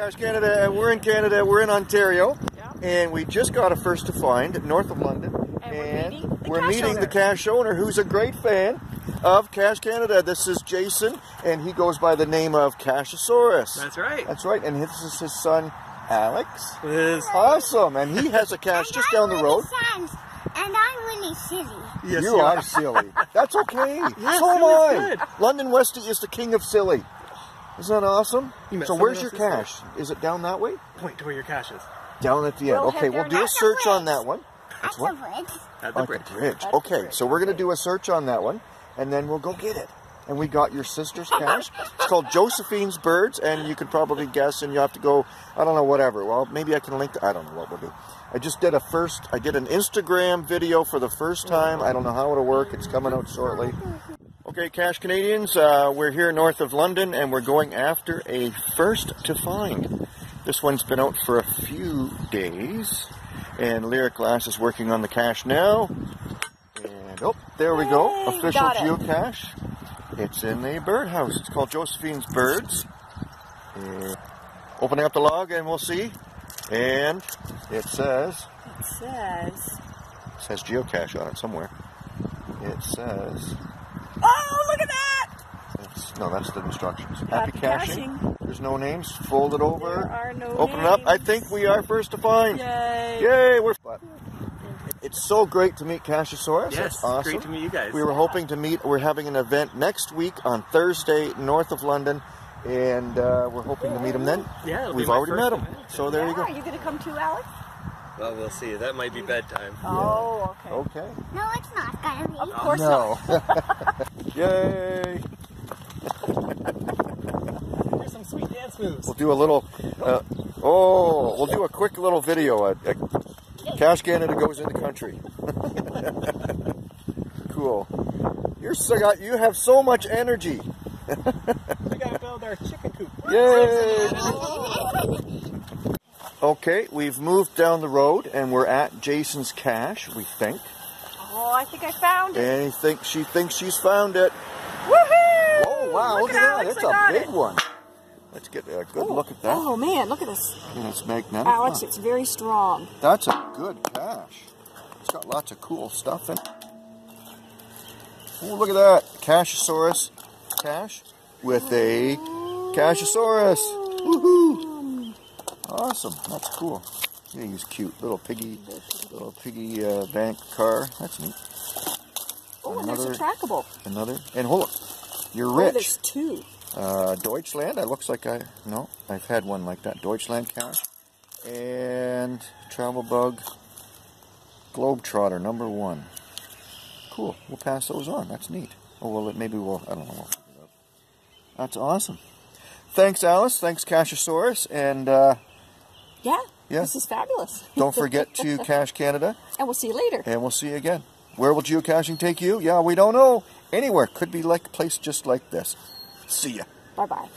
Cache Canada, uh, we're in Canada, we're in Ontario, Yeah. and we just got a first to find north of London. And we're meeting the we're cash meeting the owner. cache owner who's a great fan of Cache Canada. This is Jason, and he goes by the name of Cashosaurus. That's right. That's right, and this is his son, Alex. It is. Awesome, and he has a cache And just I'm down the road. Winnie and I'm Winnie City. Yes, you are silly. That's okay. so am I. good. Londonwesty is the king of silly. Isn't that awesome? You met So where's your else's cache? Is it down that way? Point to where your cache is. Down at the end. We'll okay, head we'll do a at the search on that one. At the what? bridge. At the At bridge. the bridge. At the Okay, bridge. so we're going to do a search on that one, and then we'll go get it. And we got your sister's cache. It's called Josephine's Birds, and you could probably guess, and you have to go, I don't know, whatever. Well, maybe I can link to, I don't know what we'll do. I just did a first, I did an Instagram video for the first time. I don't know how it'll work. It's coming out shortly. Okay, Cache Canadians, uh, we're here north of London, and we're going after a first to find. This one's been out for a few days, and Lyric Glass is working on the cache now. And oh, there we go, official it. geocache. It's in a birdhouse. It's called Josephine's Birds. Uh, opening up the log, and we'll see. And it says It says. it says geocache on it somewhere. It says Oh, look at that! That's, no, that's the instructions. Happy, Happy caching. caching. There's no names. Fold it over. There are no Open it up. I think we are first to find. Yay! Yay! We're. But it's so great to meet Cashosaurus. Yes, That's awesome. great to meet you guys. We were hoping to meet. We're having an event next week on Thursday, north of London, and uh, we're hoping to meet him then. Yeah, it'll we've my already first met him. event. So there you go. Are you going to come too, Alex? Well, we'll see. That might be bedtime. Oh, okay. Okay. No, it's not gonna be. Of course not. No. Yay! Here's some sweet dance moves. We'll do a little. Uh, oh, we'll do a quick little video. Uh, uh, Cache Canada goes in the country. cool. You're so got. You have so much energy. We gotta build our chicken coop. Yay! Okay, we've moved down the road and we're at Jason's cache. We think, Oh, I think I found it. and he thinks she thinks she's found it. Woohoo! Oh wow! Look, at Alex, that. It's I a big it. one. Let's get a good look at that. Oh, man, look at this. And it's magnetic. Alex, Huh. it's very strong. That's a good cache. It's got lots of cool stuff in it. Oh, look at that. Cashosaurus cache with a Cashosaurus. Woohoo! Awesome. That's cool. Yeah, he's cute. Little piggy, little piggy uh, bank car. That's neat. Oh, and there's a trackable. Another. And hold up. You're rich. Oh, there's two. Uh, Deutschland. That looks like I no. I've had one like that. Deutschland car. and Travel Bug Globetrotter number one. Cool. We'll pass those on. That's neat. Oh well, maybe we'll. I don't know. We'll figure it out. That's awesome. Thanks, Alice. Thanks, Cashosaurus, and uh, Yeah. Yeah. This is fabulous. don't forget to cache Canada, and we'll see you later. and we'll see you again. Where will geocaching take you? Yeah, we don't know. Anywhere. Could be like a place just like this. See ya. Bye bye.